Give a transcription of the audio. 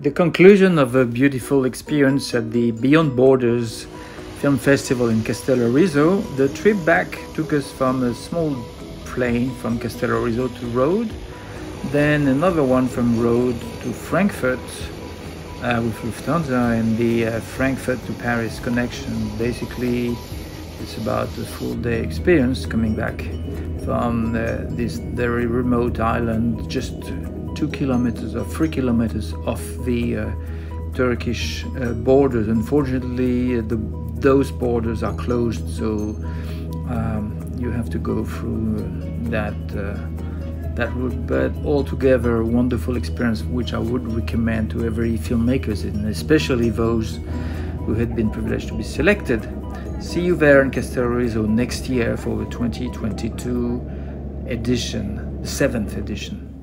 The conclusion of a beautiful experience at the Beyond Borders Film Festival in Castellorizo, the trip back took us from a small plane from Castellorizo to Rhodes, then another one from Rhodes to Frankfurt uh, with Lufthansa and the uh, Frankfurt to Paris connection. Basically, it's about a full day experience coming back from uh, this very remote island just two kilometers or three kilometers off the uh, Turkish uh, borders. Unfortunately, uh, the, those borders are closed, so um, you have to go through that uh, that route. But altogether, a wonderful experience, which I would recommend to every filmmakers, and especially those who had been privileged to be selected. See you there in Castellorizo next year for the 2022 edition, the seventh edition.